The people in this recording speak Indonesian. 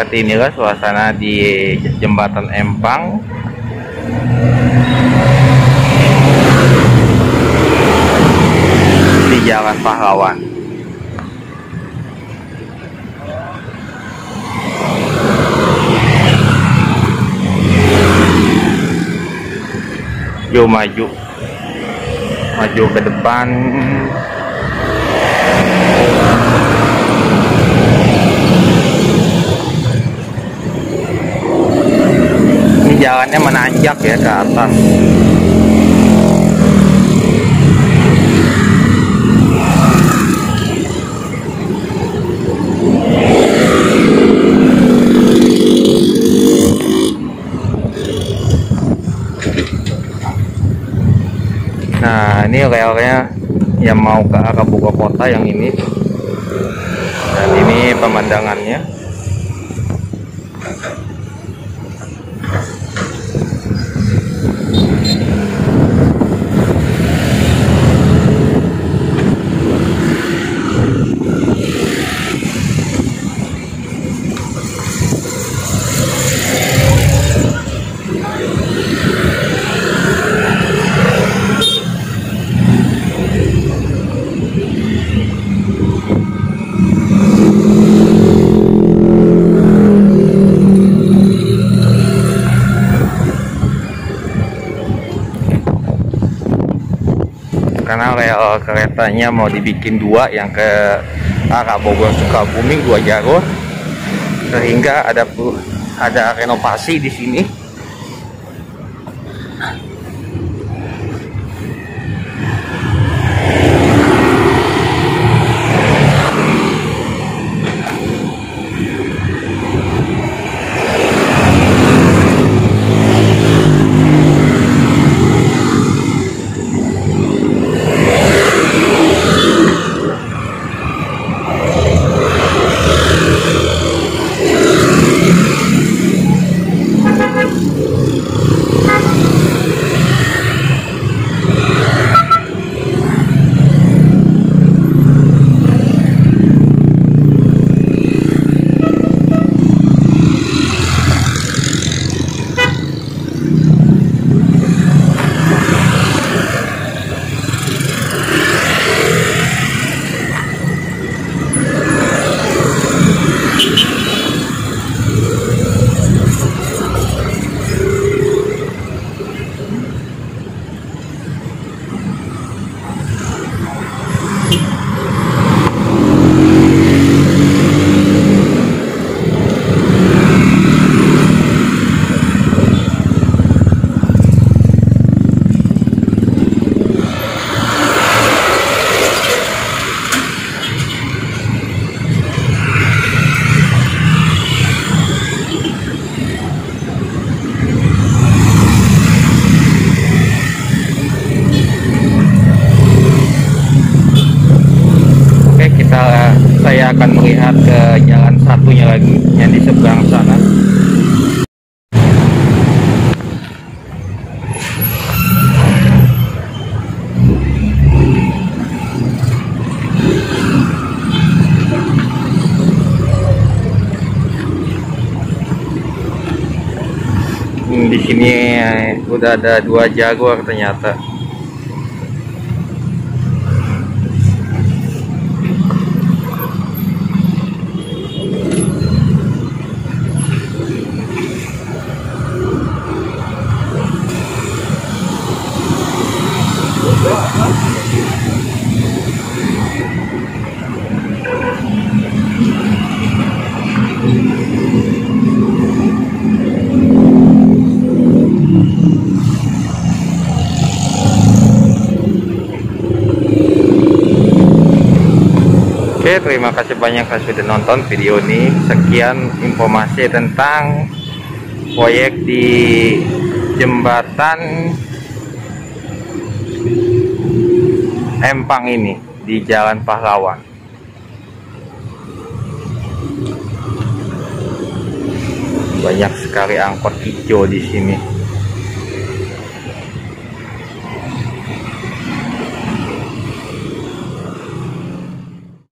seperti inilah suasana di jembatan Empang. Di Jalan Pahlawan. Yuk maju. Maju ke depan jalannya menanjak ya ke atas Nah, ini relnya yang mau ke arah buka kota yang ini. Dan ini pemandangannya. Karena rel keretanya mau dibikin dua yang ke arah Bogor Sukabumi dua jalur sehingga ada ada renovasi di sini Oke, kita akan melihat ke jalan satunya lagi yang di seberang sana. Hmm, Di sini eh, udah ada dua jaguar ternyata. Oke, terima kasih banyak yang sudah nonton video ini. Sekian informasi tentang proyek di jembatan Empang ini di Jalan Pahlawan. Banyak sekali angkot hijau di sini.